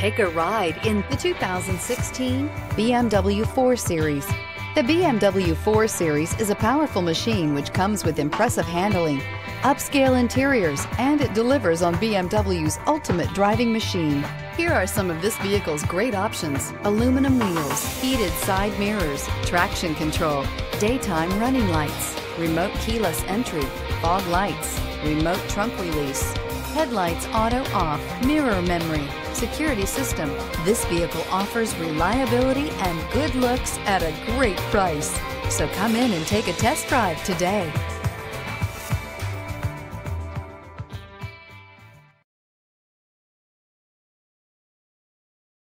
Take a ride in the 2016 BMW 4 Series. The BMW 4 Series is a powerful machine which comes with impressive handling, upscale interiors, and it delivers on BMW's ultimate driving machine. Here are some of this vehicle's great options. Aluminum wheels, heated side mirrors, traction control, daytime running lights, remote keyless entry, fog lights, remote trunk release, headlights auto off, mirror memory, security system. This vehicle offers reliability and good looks at a great price. So come in and take a test drive today.